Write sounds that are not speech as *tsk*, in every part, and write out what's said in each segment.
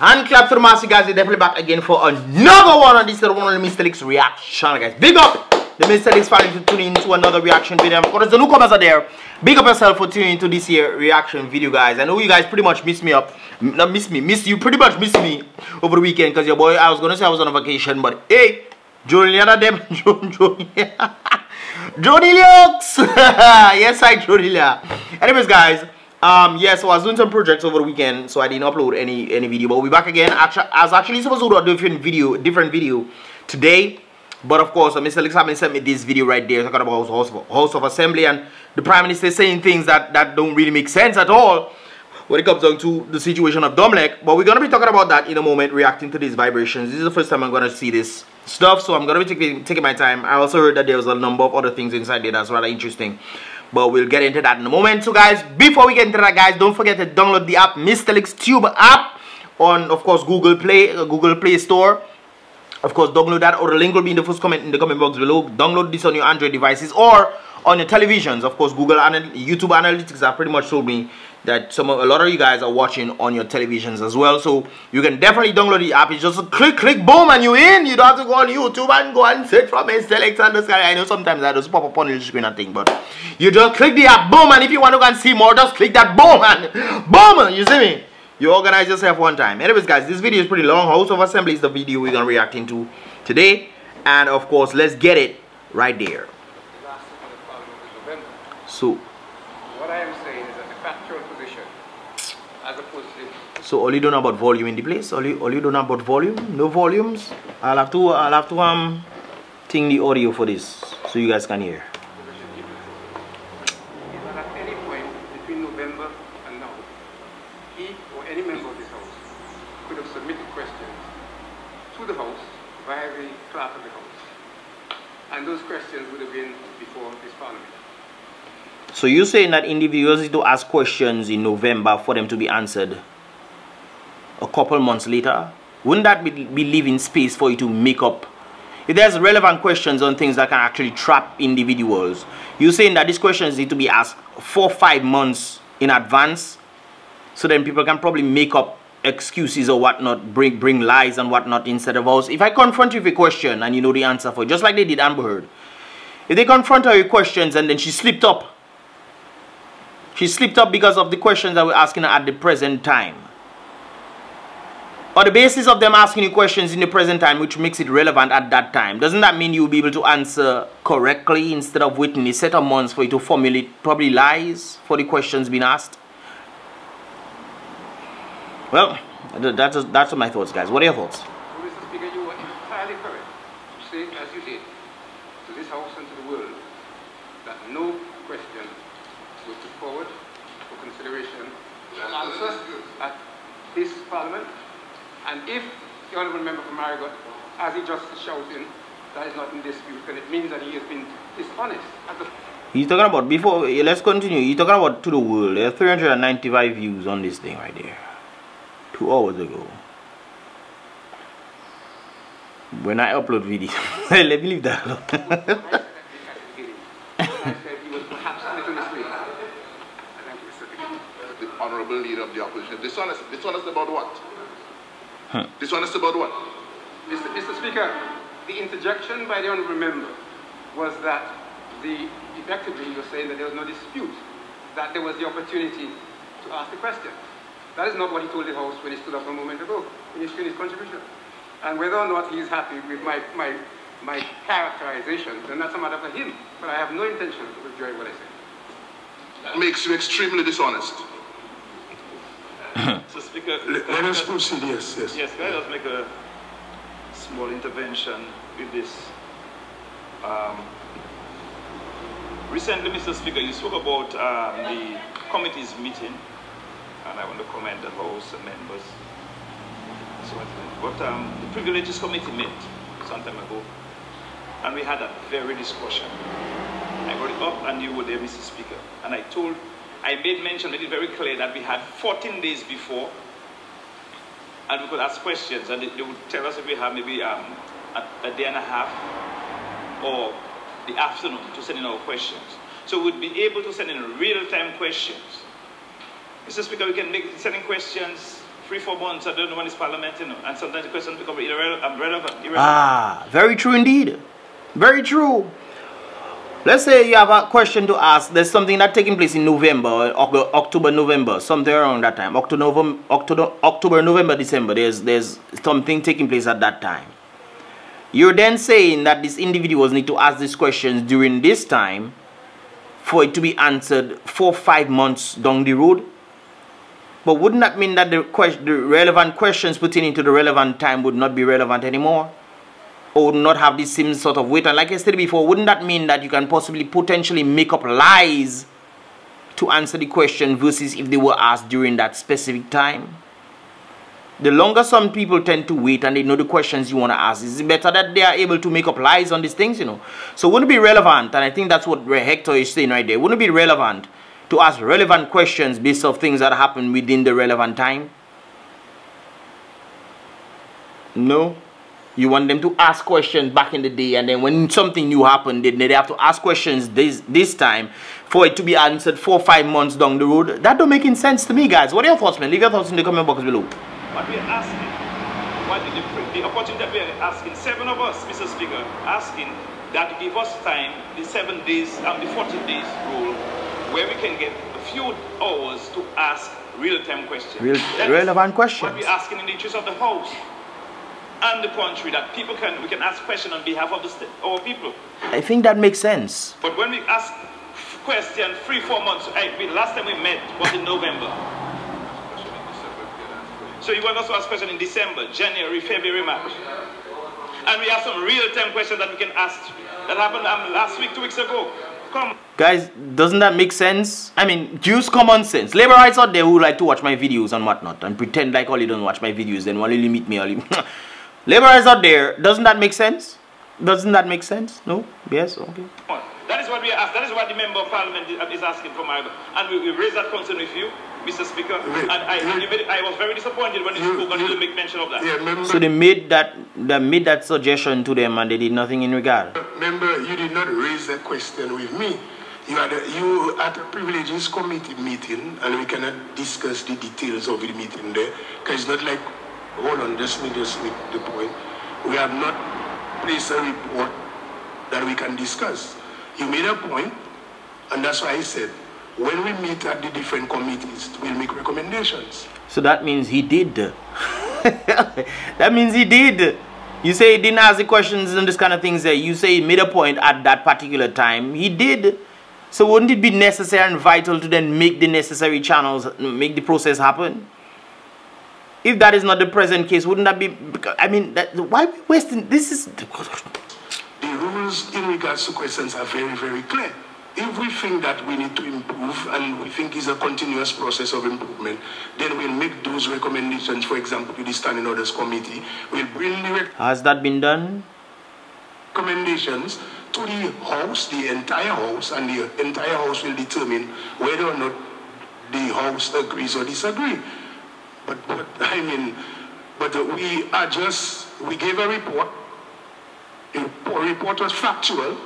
Hand clap to the guys. We're definitely back again for another one on this is one on the Mystelics reaction guys. Big up the Mystelics family to tune into another reaction video. Of course the newcomers are there. Big up yourself for tuning into this year reaction video guys. I know you guys pretty much miss me up. Not miss me, miss you pretty much miss me over the weekend because your boy I was gonna say I was on a vacation, but hey, Juliana them Juliana. Jody Lux! yes, I Jody Anyways, guys, um, yeah, so I was doing some projects over the weekend, so I didn't upload any any video. But we'll be back again. Actually, I was actually supposed to do a different video, different video today. But of course, uh, Mr. Alexander sent me this video right there talking about House of, House of Assembly and the Prime Minister saying things that, that don't really make sense at all when it comes down to the situation of Domlec. But we're going to be talking about that in a moment, reacting to these vibrations. This is the first time I'm going to see this stuff, so I'm going to be taking, taking my time. I also heard that there was a number of other things inside there that's rather interesting but we'll get into that in a moment. So guys before we get into that guys don't forget to download the app Mr. Tube app on of course Google Play uh, Google Play Store. Of course download that or the link will be in the first comment in the comment box below. Download this on your Android devices or on your televisions. Of course Google and YouTube analytics have pretty much told me that some a lot of you guys are watching on your televisions as well. So you can definitely download the app. It's just a click click boom and you're in. You don't have to go on youtube and go and search from a select and the sky i know sometimes i just pop up on the screen and thing but you just click the app boom and if you want to go and see more just click that boom and boom you see me? You organize yourself one time. Anyways guys this video is pretty long. House of assembly is the video we're gonna react into today. And of course let's get it right there. So what i am saying factual position as opposed to so all you don't know about volume in the place all you all you don't know about volume no volumes. I'll have to i'll have to um ting the audio for this so you guys can hear. At any point between november and now he or any member of this house could have submitted questions to the house via the clerk of the house. And those questions would have been before this parliament. So you're saying that individuals need to ask questions in November for them to be answered a couple months later? Wouldn't that be, be leaving space for you to make up? If there's relevant questions on things that can actually trap individuals, you're saying that these questions need to be asked four five months in advance so then people can probably make up excuses or whatnot, bring bring lies and whatnot instead of us. If I confront you with a question and you know the answer for it, just like they did Amber Heard, if they confront her with questions and then she slipped up she slipped up because of the questions that we're asking her at the present time. On the basis of them asking you questions in the present time, which makes it relevant at that time, doesn't that mean you'll be able to answer correctly instead of waiting a set of months for you to formulate probably lies for the questions being asked? Well, that's, that's my thoughts, guys. What are your thoughts? Mr. Speaker, you were entirely correct to say, as you did, to this House and to the world, that no question was put forward for consideration at this Parliament. And if the Honourable Member from Marigot, as he just shouting, that is not in dispute, then it means that he has been dishonest at the He's talking about before. Let's continue. He's talking about to the world. There are 395 views on this thing right there. Two hours ago. When I upload video, let *laughs* me leave that alone. The honorable leader of the opposition. Dishonest, dishonest about what? Huh. Dishonest about what? Mr. Mr. Speaker, the interjection by the honorable member was that the effectively he was saying that there was no dispute that there was the opportunity to ask the question. That is not what he told the House when he stood up a moment ago in his, in his contribution. And whether or not he is happy with my, my, my characterization, then that's a matter for him. But I have no intention of withdrawing what I said. That makes you extremely dishonest. So Speaker, let, let us proceed, yes, yes. Yes, can I just make a small intervention with this? Um, recently, Mr. Speaker, you spoke about um, the committee's meeting, and I want to commend the House members. But um, the Privileges Committee met some time ago, and we had a very discussion. I got it up, and you were there, Mr. Speaker, and I told I made mention, made it very clear that we had 14 days before, and we could ask questions, and they, would tell us if we have maybe um, a, a, day and a half or the afternoon to send in our questions. So we'd be able to send in real-time questions. Mr. Speaker, we can make sending questions three, four months, I don't know when it's parliament, you know, and sometimes the questions become irrelevant. irrelevant. Ah, very true indeed. Very true. Let's say you have a question to ask. There's something that taking place in November, October, November, something around that time. October, November, October, October, November, December. There's there's something taking place at that time. You're then saying that these individuals need to ask these questions during this time for it to be answered four, five months down the road. But wouldn't that mean that the, question, the relevant questions pertaining to the relevant time would not be relevant anymore? Or would not have the same sort of weight. And like I said before, wouldn't that mean that you can possibly potentially make up lies to answer the question versus if they were asked during that specific time? The longer some people tend to wait and they know the questions you want to ask, is it better that they are able to make up lies on these things, you know? So wouldn't it be relevant, and I think that's what Hector is saying right there, wouldn't it be relevant to ask relevant questions based off things that happen within the relevant time? No? You want them to ask questions back in the day, and then when something new happened, they, they have to ask questions this this time for it to be answered four or five months down the road. That don't make any sense to me, guys. What are your thoughts, man? Leave your thoughts in the comment box below. What we're asking, what the, the opportunity that we're asking, seven of us, Mr. Speaker, asking that give us time, the seven days and the 40 days rule, where we can get a few hours to ask real-time questions. Real, relevant questions. What we're asking in the interest of the House and the country that people can we can ask questions on behalf of the state, our people. I think that makes sense. But when we ask questions three, four months, I mean, last time we met was in November. So you want us to ask questions in December, January, February, March. And we have some real-time questions that we can ask that happened um, last week, two weeks ago. Come. Guys, doesn't that make sense? I mean, use common sense. Laborites out there who like to watch my videos and whatnot and pretend like all you don't watch my videos, then only meet me, only *laughs* Laborers out there, doesn't that make sense? Doesn't that make sense? No? Yes? Okay. That is what we ask. That is what the member of parliament is asking for, my And we, we raised that concern with you, Mr. Speaker. and I, I was very disappointed when you, you spoke and didn't make mention of that. Yeah, so they made that they made that suggestion to them and they did nothing in regard. Member, you did not raise that question with me. You had a, you at a privileges committee meeting and we cannot discuss the details of the meeting there because it's not like hold on, just me just make the point. We have not placed a report that we can discuss. You made a point, and that's why I said, when we meet at the different committees, we'll make recommendations. So that means he did. *laughs* that means he did. You say he didn't ask the questions and this kind of things. You say he made a point at that particular time. He did. So wouldn't it be necessary and vital to then make the necessary channels, make the process happen? If that is not the present case, wouldn't that be? I mean, that, why we wasting? This is the rules in regards to questions are very, very clear. If we think that we need to improve and we think it's a continuous process of improvement, then we'll make those recommendations. For example, to the Standing Orders Committee, we'll bring the has that been done? Recommendations to the House, the entire House, and the entire House will determine whether or not the House agrees or disagrees. But, but I mean, but we are just, we gave a report. A report was factual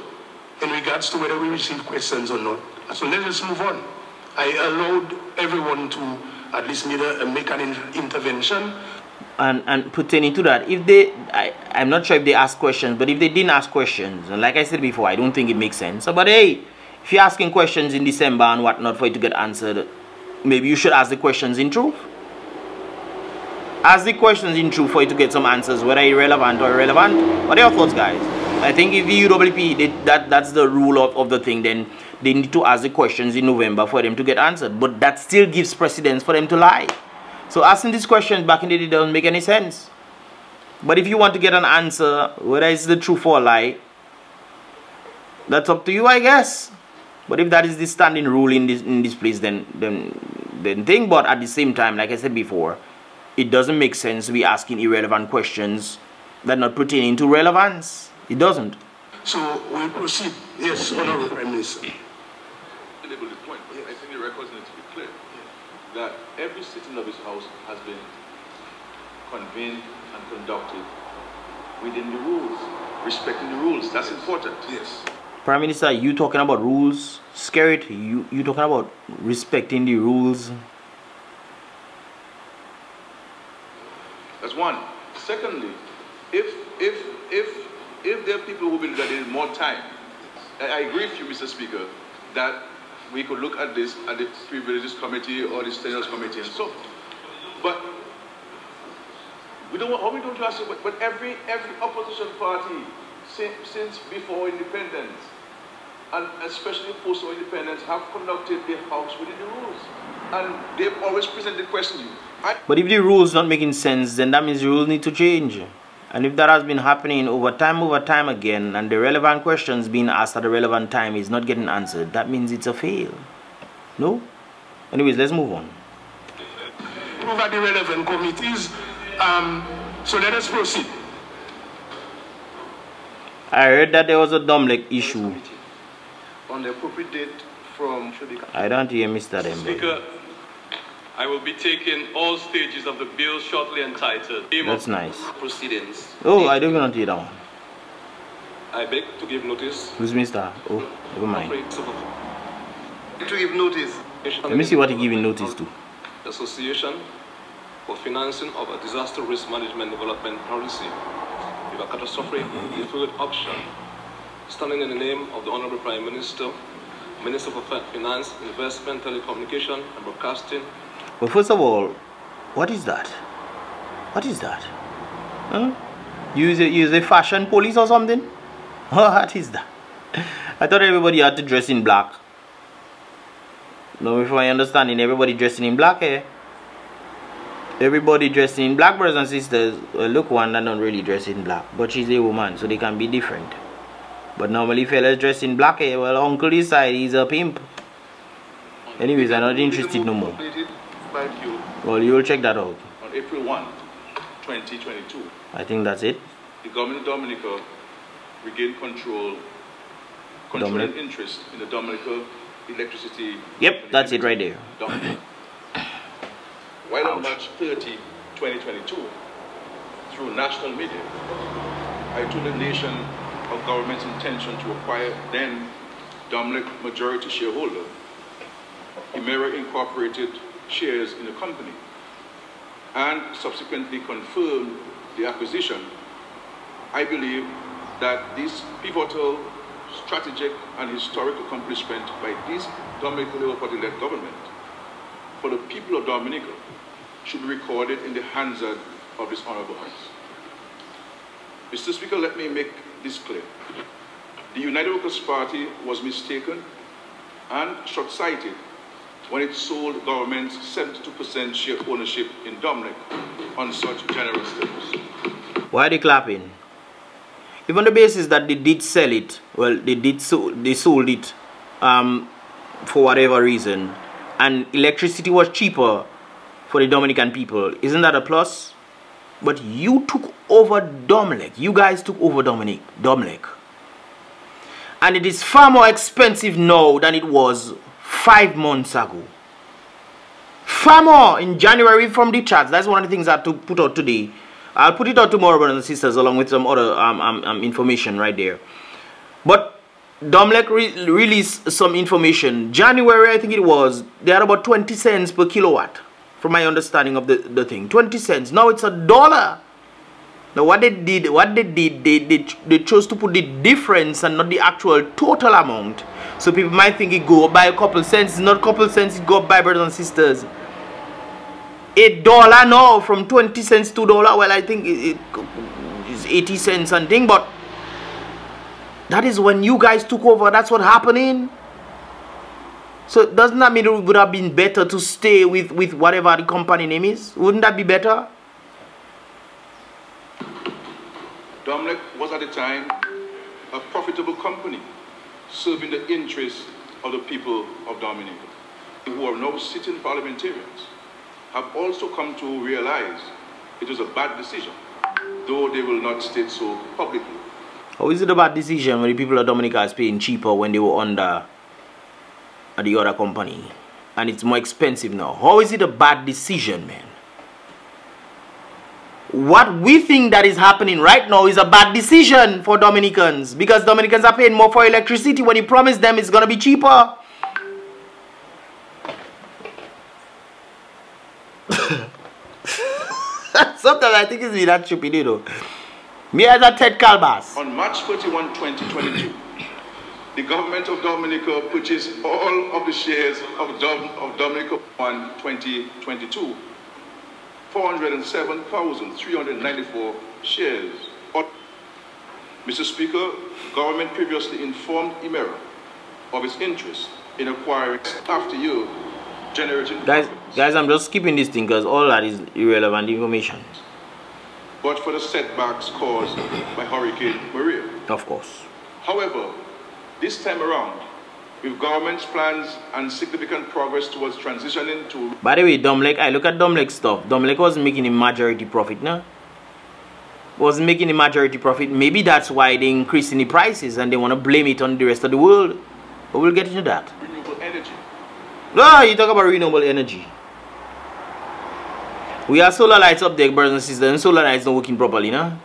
in regards to whether we received questions or not. So let's move on. I allowed everyone to at least make, a, make an in, intervention. And, and pertaining to that, if they, I, I'm not sure if they ask questions, but if they didn't ask questions, and like I said before, I don't think it makes sense. But hey, if you're asking questions in December and whatnot for it to get answered, maybe you should ask the questions in truth. Ask the questions in truth for you to get some answers, whether irrelevant or relevant. What are your thoughts, guys? I think if the UWP, that, that's the rule of, of the thing, then they need to ask the questions in November for them to get answered. But that still gives precedence for them to lie. So asking these questions back in the day doesn't make any sense. But if you want to get an answer, whether it's the truth or a lie, that's up to you, I guess. But if that is the standing rule in this in this place, then then then think. But at the same time, like I said before, it doesn't make sense to be asking irrelevant questions that are not pertaining to relevance. It doesn't. So we proceed. Yes, Honorable Prime Minister. Enable the point, but I think the records need to be clear that every sitting of this House has been convened and conducted within the rules, respecting the rules. That's yes. important. Yes. Prime Minister, you talking about rules? Scared? You you talking about respecting the rules? That's one. Secondly, if if if if there are people who believe that they need more time, I, agree with you, Mr. Speaker, that we could look at this at the privileges committee or the standards committee and so. But we don't want, we don't trust it, but, but every every opposition party since, since before independence and especially post independence have conducted their house within the rules. And they've always presented questions. But if the rules not making sense, then that means the rules need to change. And if that has been happening over time, over time again, and the relevant questions being asked at the relevant time is not getting answered, that means it's a fail. No? Anyways, let's move on. Over the relevant committees. Um, so let us proceed. I heard that there was a Domlec issue. On the appropriate date from I don't hear Mr. Dembe. Speaker, I will be taking all stages of the bill shortly entitled. That's nice. Proceedings. Oh, I don't even hear that one. I beg to give notice. Who's Mr.? Oh, never mind. To give notice. Let me see what he giving notice to. Association for Financing of a Disaster Risk Management Development Policy with a catastrophic deferred auction standing in the name of the Honorable Prime Minister, Minister for Finance, Investment, Telecommunication and Broadcasting. Well, first of all, what is that? What is that? Huh? Use a, use a fashion police or something? *laughs* What is that? I thought everybody had to dress in black. No, if I understanding, everybody dressing in black eh? Everybody dressed in black, brothers and sisters. Well, look, one that don't really dress in black, but she's a woman, so they can be different. But normally fellas dressed in black, eh? Well, uncle side, he's a pimp. Anyways, I'm not interested no more. Well, you'll check that out. On April 1, 2022. I think that's it. The government of Dominica regained control, controlling Domlec. interest in the Dominica electricity. Yep, that's it right there. While on March 30, 2022, through national media, I told the nation of government's intention to acquire then Domlec majority shareholder, Emera Incorporated shares in the company, and subsequently confirmed the acquisition, I believe that this pivotal, strategic, and historic accomplishment by this Dominican Labour Party-led government for the people of Dominica should be recorded in the Hansard of this Honorable House. Mr. Speaker, let me make this clear. The United Workers' Party was mistaken and short-sighted when it sold government's 72% share ownership in Domlec on such generous terms. Why are they clapping? Even the basis that they did sell it, well, they did so, they sold it um, for whatever reason, and electricity was cheaper for the Dominican people. Isn't that a plus? But you took over Domlec. You guys took over Domlec. Domlec. And it is far more expensive now than it was five months ago. Far more in January from the charts. That's one of the things I have to put out today. I'll put it out tomorrow, brothers and sisters, along with some other um, um, um, information right there. But Domlec re released some information. January, I think it was, they had about 20 cents per kilowatt from my understanding of the, the thing. 20 cents. Now it's a dollar. Now what they did what they did they, they they chose to put the difference and not the actual total amount. So people might think it go up by a couple cents. It's not a couple cents. It go up by brothers and sisters. A dollar now from 20 cents to dollar well i think it, it is 80 cents and thing but that is when you guys took over. That's what happening so doesn't that mean it would have been better to stay with, with whatever the company name is? Wouldn't that be better? Domlec was at the time a profitable company serving the interests of the people of Dominica, who are now sitting parliamentarians, have also come to realize it was a bad decision, though they will not state so publicly. How is it a bad decision when the people of Dominica are paying cheaper when they were under at the other company and it's more expensive now. How is it a bad decision, man? What we think that is happening right now is a bad decision for Dominicans because Dominicans are paying more for electricity when you promise them it's going to be cheaper. *laughs* Sometimes I think it's that stupid, you know. Me as a Ted Calbas. On March 31, 2022, the government of Dominica purchased all of the shares of, Dom, of Dominica 1 2022, 407,394 shares. Mr. Speaker, government previously informed Emera of its interest in acquiring after you generating Guys, profits. guys, I'm just skipping this thing because all that is irrelevant information. but for the setbacks caused by Hurricane Maria. Of course. However, this time around, with government's plans and significant progress towards transitioning to By the way, Domlec, I look at Domlec stuff. Domlec was making a majority profit now. Was making a majority profit. Maybe that's why they increasing the prices and they want to blame it on the rest of the world. But we'll get into that. renewable energy. No, you talk about renewable energy. We have solar lights up there, brothers and sisters, and solar lights not working properly, no?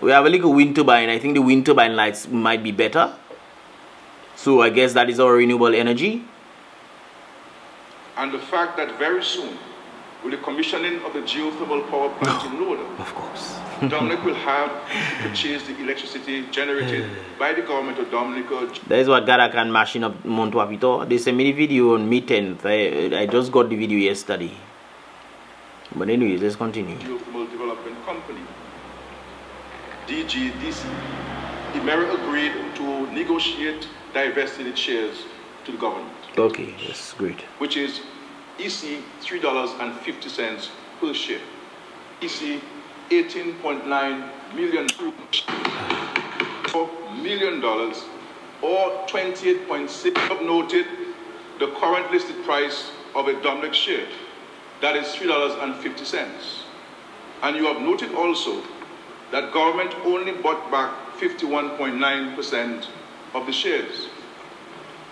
We have a little wind turbine. I think the wind turbine lights might be better. So I guess that is our renewable energy. And the fact that very soon, with the commissioning of the geothermal power plant in Laudat, Of course. *laughs* Domlec will have to purchase the electricity generated *laughs* by the government of Dominica That is what Garakan mashing up Montuapito. They sent me the video on May 10th. I, I just got the video yesterday. But anyway, let's continue. Geothermal Development Company, DGDC. Emera agreed to negotiate divesting its shares to the government. Okay, that's great. which is EC $3.50 per share. EC 18.9 million million dollars or 28.6 noted the current listed price of a Domlec share. That is $3.50. And you have noted also that government only bought back 51.9% of the shares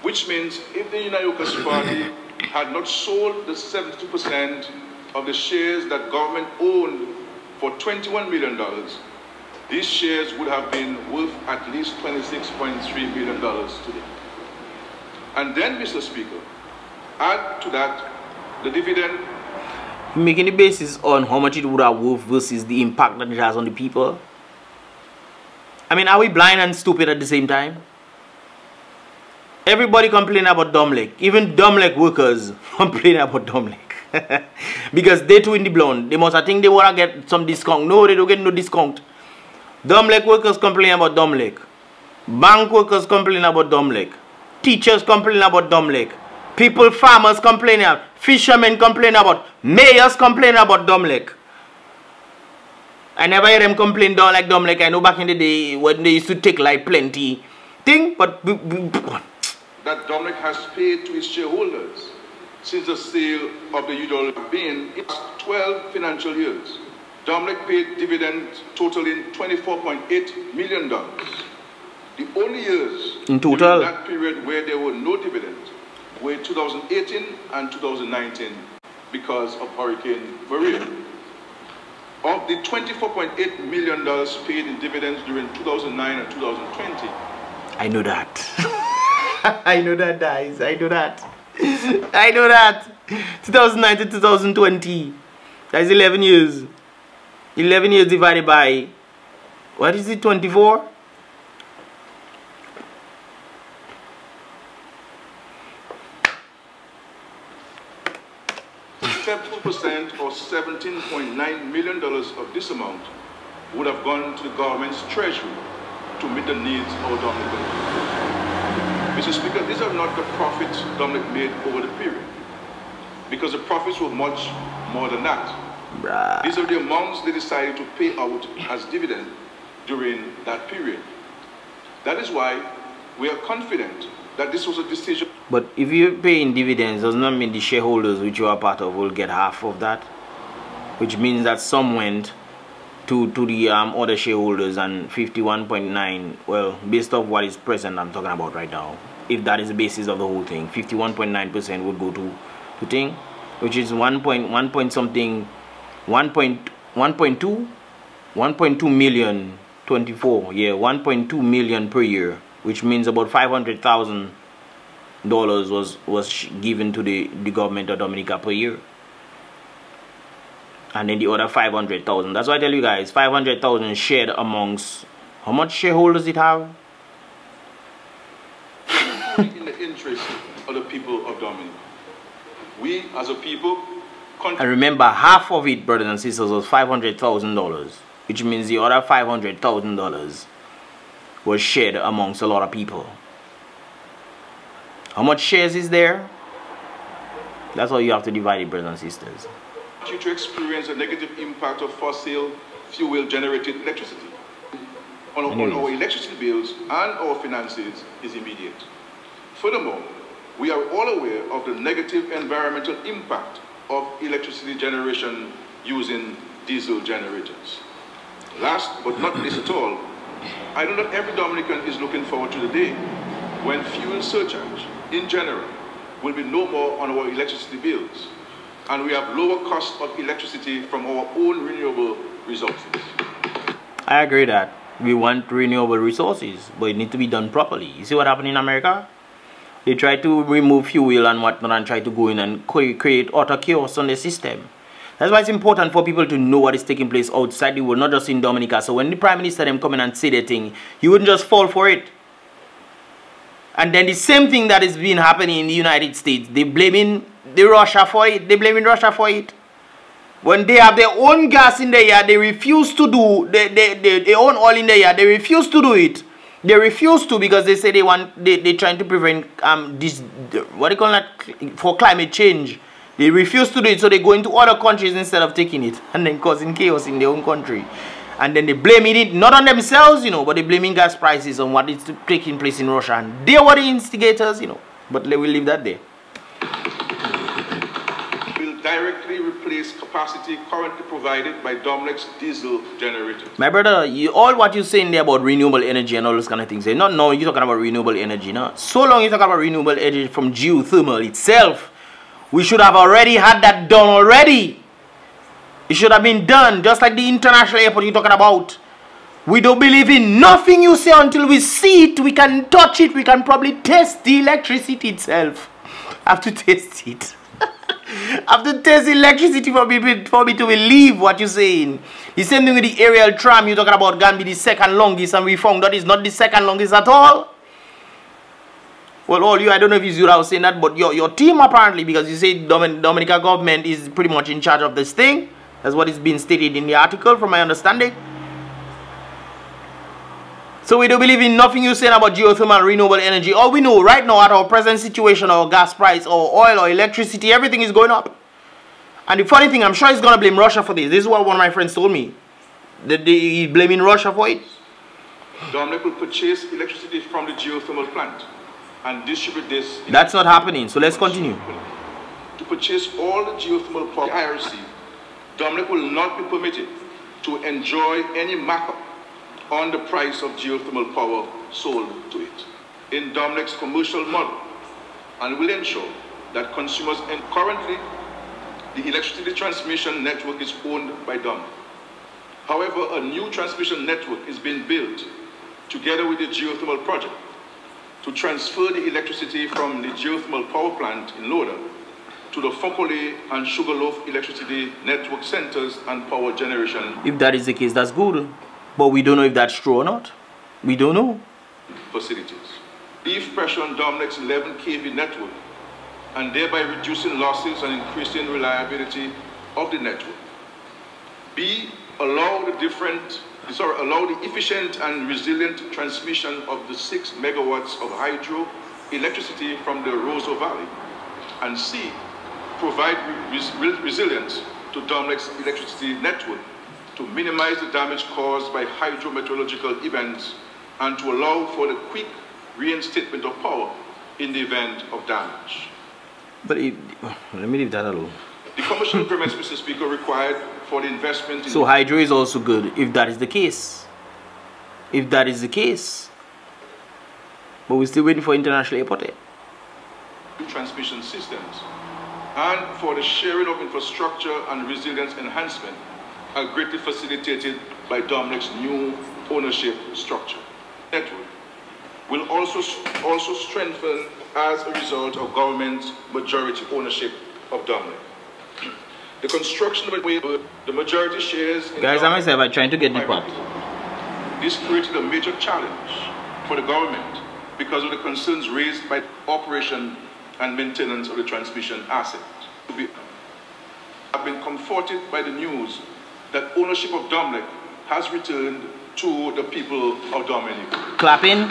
which means if the Unayukas party had not sold the 72% of the shares that government owned for $21 million, these shares would have been worth at least $26.3 million today. And then, Mr. Speaker, add to that the dividend Making the basis on how much it would have worth versus the impact that it has on the people. I mean, are we blind and stupid at the same time? Everybody complain about Domlec. Even Domlec workers *laughs* complain about Domlec. *laughs* because they too in the blonde. They must I think they wanna get some discount. No, they don't get no discount. Domlec workers complain about Domlec. Bank workers complain about Domlec. Teachers complain about Domlec. People, farmers complain about. Fishermen complain about. Mayors complain about Domlec. I never hear them complain down like Domlec. I know back in the day when they used to take like plenty thing, but that Domlec has paid to his shareholders since the sale of the Udall bin in 12 financial years. Domlec paid dividends totaling $24.8 million. The only years In total? that period where there were no dividends were 2018 and 2019 because of Hurricane Maria. Of the $24.8 million paid in dividends during 2009 and 2020, I know that. *laughs* *laughs* I know that, guys. I know that. I know that. 2009 to 2020. That's 11 years. 11 years divided by, what is it, 24? Seven percent or $17.9 million of this amount would have gone to the government's treasury to meet the needs of Dominic. Mr. Speaker, these are not the profits Domlec made over the period, because the profits were much more than that. Bruh. These are the amounts they decided to pay out as dividend during that period. That is why we are confident that this was a decision But if you're paying dividends, does not mean the shareholders which you are part of will get half of that. Which means that some went to to the um, other shareholders and 51.9, well, based off what is present I'm talking about right now. If that is the basis of the whole thing, 51.9% would go to to thing, which is 1 point 1 point something 1 point 1.2 1.2 million 24 yeah 1.2 million per year which means about 500,000 dollars was was given to the the government of Dominica per year and then the other 500,000. That's why I tell you guys, 500,000 shared amongst, how much shareholders it have? in the interest of the people of Dominica. We, as a people, and remember, half of it, brothers and sisters, was $500,000, which means the other $500,000 was shared amongst a lot of people. How much shares is there? That's how you have to divide it, brothers and sisters. You to experience the negative impact of fossil fuel generated electricity on, on our electricity bills and our finances is immediate. Furthermore, we are all aware of the negative environmental impact of electricity generation using diesel generators. Last but not least at all, I know that every Dominican is looking forward to the day when fuel surcharge, in general, will be no more on our electricity bills, and we have lower cost of electricity from our own renewable resources. I agree that we want renewable resources, but it needs to be done properly. You see what happened in America? They try to remove fuel and whatnot and try to go in and create utter chaos on the system. That's why it's important for people to know what is taking place outside the world, not just in Dominica. So when the Prime Minister them come in and say their thing, you wouldn't just fall for it. And then the same thing that is being happening in the United States, they blaming the Russia for it. They blaming Russia for it. When they have their own gas in the yard, they refuse to do, they, they, they, own oil in the yard, they refuse to do it. They refuse to because they say they want they they trying to prevent um this what do you call that for climate change. They refuse to do it, so they go into other countries instead of taking it *laughs* and then causing chaos in their own country. And then they blaming it not on themselves, you know, but they blaming gas prices on what is taking place in Russia. And they were the instigators, you know. But they will leave that there directly replace capacity currently provided by Domlec's diesel generators. My brother, you, all what you're saying there about renewable energy and all those kind of things, you're not knowing you're talking about renewable energy, no? So long you're talking about renewable energy from geothermal itself, we should have already had that done already. It should have been done, just like the international airport you're talking about. We don't believe in nothing you say until we see it, we can touch it, we can probably taste the electricity itself. I *laughs* have to taste it. To test electricity for me, for me to believe what you're saying. The same thing with the aerial tram you're talking about be the second longest and we found that is not the second longest at all. Well, all you, I don't know if you I was saying that, but your, your team apparently, because you say Domin Dominica government is pretty much in charge of this thing. That's what is being stated in the article from my understanding. So we don't believe in nothing you're saying about geothermal renewable energy. All we know right now at our present situation, our gas price, or oil, or electricity, everything is going up. And the funny thing, I'm sure he's going to blame Russia for this. This is what one of my friends told me. That he's blaming Russia for it. Domlec will purchase electricity from the geothermal plant and distribute this. That's not happening, so let's continue. To purchase all the geothermal power IRC, Domlec will not be permitted to enjoy any markup on the price of geothermal power sold to it in Domlec's commercial model and will ensure that consumers and currently the electricity transmission network is owned by Domlec. However, a new transmission network is being built together with the geothermal project to transfer the electricity from the geothermal power plant in Laudat to the Fond Cole and Sugarloaf electricity network centers and power generation. If that is the case, that's good. But we don't know if that's true or not. We don't know. Facilities. Leave pressure on Domlec's 11 kV network and thereby reducing losses and increasing reliability of the network. B, allow the different, sorry, allow the efficient and resilient transmission of the six megawatts of hydro electricity from the Roseau Valley. And C, provide res resilience to Domlec's electricity network to minimize the damage caused by hydrometeorological events and to allow for the quick reinstatement of power in the event of damage. But it, let me leave that alone. The commercial *laughs* permits, Mr. Speaker, required for the investment So hydro is also good if that is the case. If that is the case. But we're still waiting for international airport. Transmission systems and for the sharing of infrastructure and resilience enhancement are greatly facilitated by Domlec's new ownership structure. Network will also, also strengthen as a result of government majority ownership of Domlec. the construction of a the majority shares. Guys, I myself are trying to get the part. This created a major challenge for the government because of the concerns raised by operation and maintenance of the transmission asset. I've been comforted by the news that ownership of Domlec has returned to the people of Dominic. Clapping?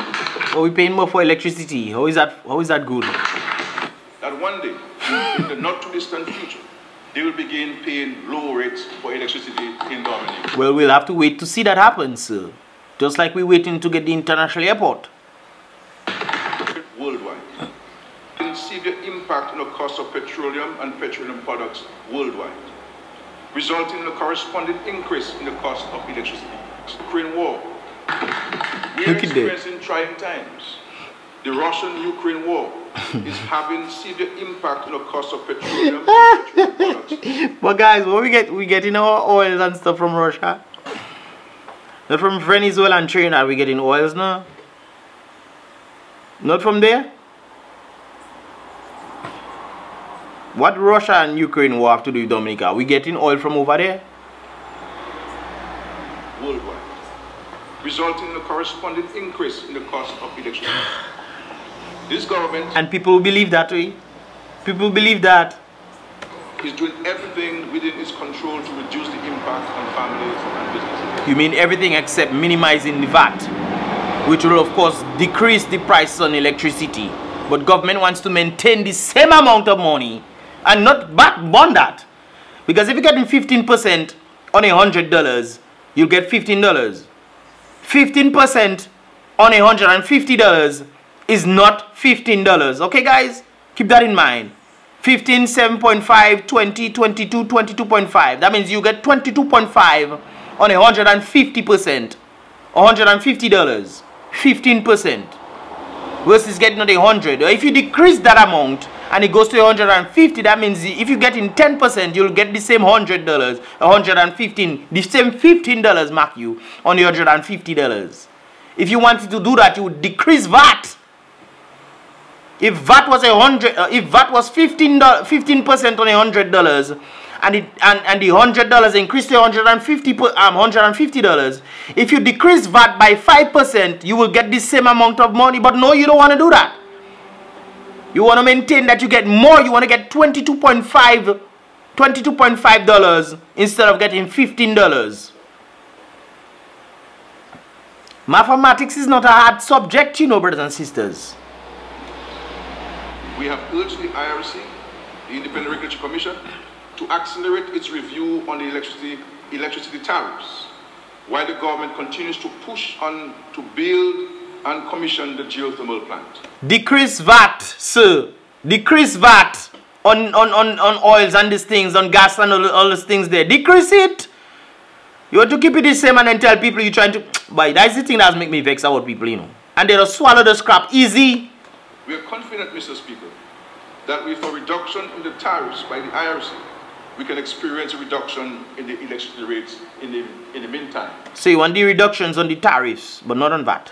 Are we paying more for electricity? How is that, how is that good? That one day, in the not too distant future, they will begin paying low rates for electricity in Dominic. Well, we'll have to wait to see that happen, sir. Just like we're waiting to get the international airport. Worldwide. You can see the impact on the cost of petroleum and petroleum products worldwide, resulting in a corresponding increase in the cost of electricity. Ukraine war. We are experiencing trying times. The Russian-Ukraine war *laughs* is having severe impact on the cost of petroleum, petroleum. *laughs* But guys, what we get, we getting our oils and stuff from Russia. Not from Venezuela and Trinidad, we getting oils now. Not from there. What Russia and Ukraine will have to do with Dominica? Are We getting oil from over there? Worldwide, resulting in a corresponding increase in the cost of electricity. *sighs* This government and people believe that way. People believe that is doing everything within its control to reduce the impact on families and businesses. You mean everything except minimizing the VAT, which will of course decrease the price on electricity. But government wants to maintain the same amount of money and not back bond that. Because if you're getting 15% on a hundred dollars, you'll get $15. 15% on a hundred and fifty dollars is not $15. Okay guys? Keep that in mind. 15, 7.5, 20, 22, 22.5. That means you get 22.5 on a 150%. $150. 15%. Versus getting on a 100. If you decrease that amount and it goes to 150, that means if you get in 10%, you'll get the same $100. 115 the same $15 mark you on the $150. If you wanted to do that, you would decrease VAT if VAT was a hundred, uh, if VAT was 15 percent on a hundred dollars, and it and, and the hundred dollars increased to 150 um 150 dollars. If you decrease VAT by five percent, you will get the same amount of money. But no, you don't want to do that. You want to maintain that you get more. You want to get 22.5 $22.5 instead of getting $15 mathematics is not a hard subject you know brothers and sisters we have urged the IRC, the Independent Regulatory Commission, to accelerate its review on the electricity, electricity tariffs, while the government continues to push on to build and commission the geothermal plant. Decrease VAT, sir. Decrease VAT on, on, on, on oils and these things, on gas and all, all those things there. Decrease it. You want to keep it the same and then tell people you're trying to... *tsk* But that's the thing that make me vex about people, you know. And they'll swallow the scrap easy. We are confident, Mr. Speaker, that with a reduction in the tariffs by the IRC, we can experience a reduction in the electricity rates in the, in the meantime. So you want the reductions on the tariffs, but not on VAT?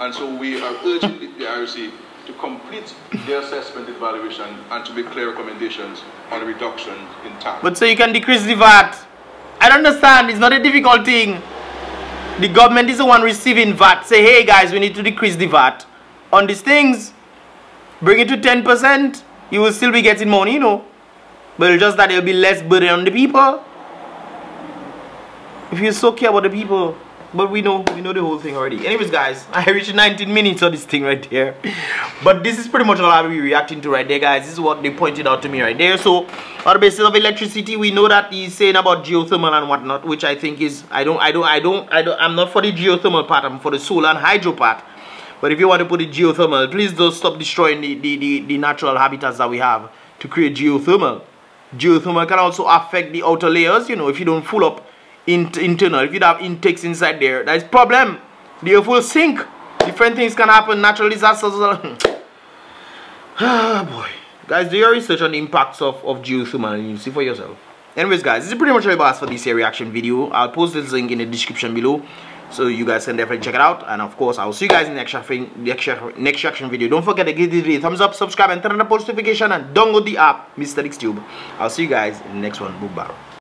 And so we are urging the, IRC to complete their assessment and evaluation and to make clear recommendations on a reduction in tax. But so you can decrease the VAT. I don't understand. It's not a difficult thing. The government is the one receiving VAT. Say, hey guys, we need to decrease the VAT on these things. Bring it to 10%, you will still be getting money, you know. But just that there will be less burden on the people. If you so care about the people. But we know, we know the whole thing already. Anyways, guys, *laughs* I reached 19 minutes of this thing right there. But this is pretty much all I'll be reacting to right there, guys. This is what they pointed out to me right there. So, on the basis of electricity, we know that he's saying about geothermal and whatnot, which I think is, I don't, I don't, I don't, I don't, I'm not for the geothermal part, I'm for the solar and hydro part. But if you want to put it geothermal, please don't stop destroying the, the, the, the natural habitats that we have to create geothermal. Geothermal can also affect the outer layers, you know, if you don't full up in, internal, if you have intakes inside there, that is problem. The earth will sink. Different things can happen, natural disasters. *laughs* ah, boy. Guys, do your research on the impacts of, of geothermal and you see for yourself. Anyways, guys, this is pretty much all I about for this reaction video. I'll post this link in the description below so you guys can definitely check it out and of course i'll see you guys in the next reaction, next, video don't forget to give this video a thumbs up subscribe and turn on the post notification and download the app mr Tube. i'll see you guys in the next one goodbye